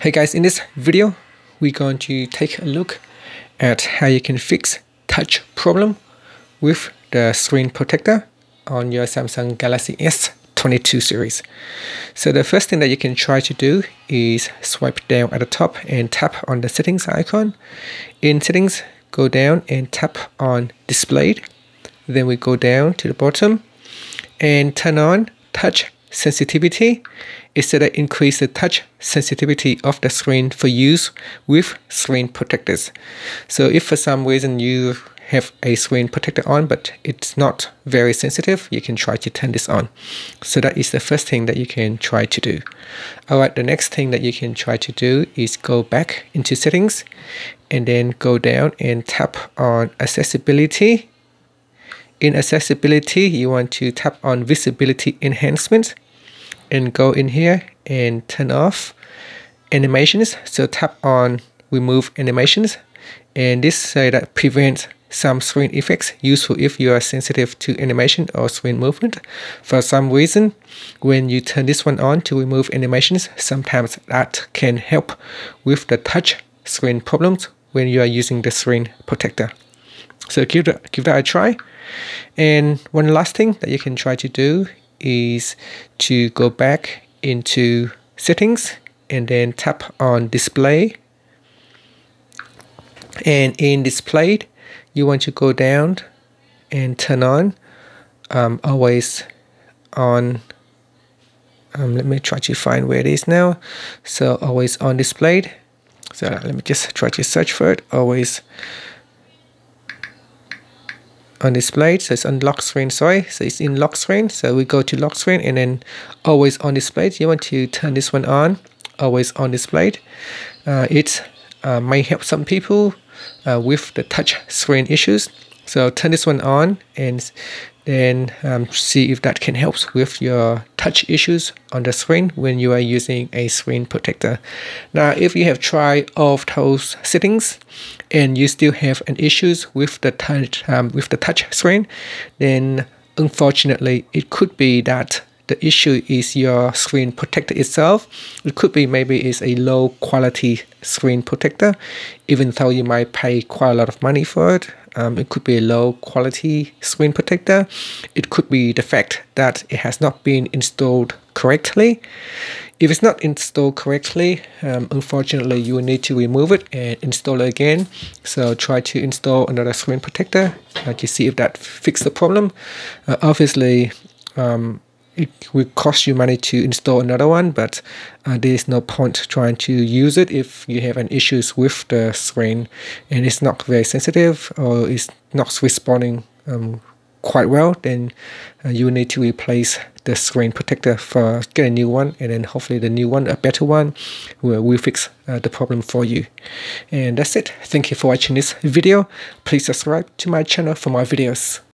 Hey guys, in this video, we're going to take a look at how you can fix touch problem with the screen protector on your Samsung Galaxy S22 series. So the first thing that you can try to do is swipe down at the top and tap on the settings icon. In settings, go down and tap on displayed. Then we go down to the bottom and turn on touch sensitivity is to increase the touch sensitivity of the screen for use with screen protectors. So if for some reason you have a screen protector on but it's not very sensitive you can try to turn this on. So that is the first thing that you can try to do. Alright the next thing that you can try to do is go back into settings and then go down and tap on accessibility. In accessibility you want to tap on visibility enhancement and go in here and turn off animations. So tap on remove animations. And this say that prevents some screen effects useful if you are sensitive to animation or screen movement. For some reason when you turn this one on to remove animations sometimes that can help with the touch screen problems when you are using the screen protector. So give that, give that a try. And one last thing that you can try to do is to go back into settings and then tap on display. And in displayed you want to go down and turn on um, always on um, let me try to find where it is now. So always on displayed so let me just try to search for it. Always on display so it's on lock screen sorry. So it's in lock screen so we go to lock screen and then always on display you want to turn this one on always on display uh, it uh, might help some people uh, with the touch screen issues so turn this one on and then um, see if that can help with your touch issues on the screen when you are using a screen protector. Now, if you have tried all those settings and you still have an issues with the touch um, with the touch screen, then unfortunately, it could be that the issue is your screen protector itself. It could be maybe it's a low quality screen protector, even though you might pay quite a lot of money for it. Um, it could be a low quality screen protector. It could be the fact that it has not been installed correctly. If it's not installed correctly, um, unfortunately, you will need to remove it and install it again. So try to install another screen protector uh, to see if that fixes the problem. Uh, obviously, um, it will cost you money to install another one, but uh, there is no point trying to use it if you have an issues with the screen and it's not very sensitive or it's not responding um, quite well, then uh, you need to replace the screen protector for get a new one and then hopefully the new one, a better one, will, will fix uh, the problem for you. And that's it. Thank you for watching this video. Please subscribe to my channel for more videos.